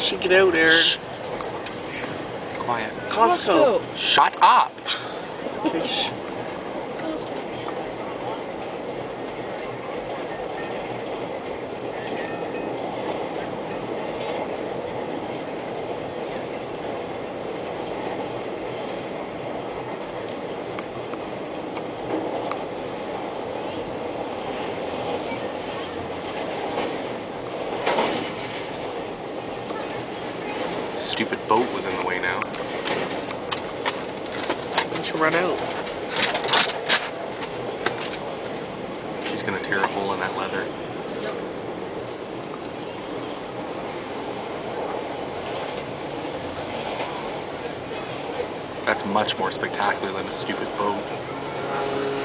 You should get out, Aaron. Shh. Quiet. Costco. Shut up. Stupid boat was in the way now. You should run out. She's gonna tear a hole in that leather. That's much more spectacular than a stupid boat.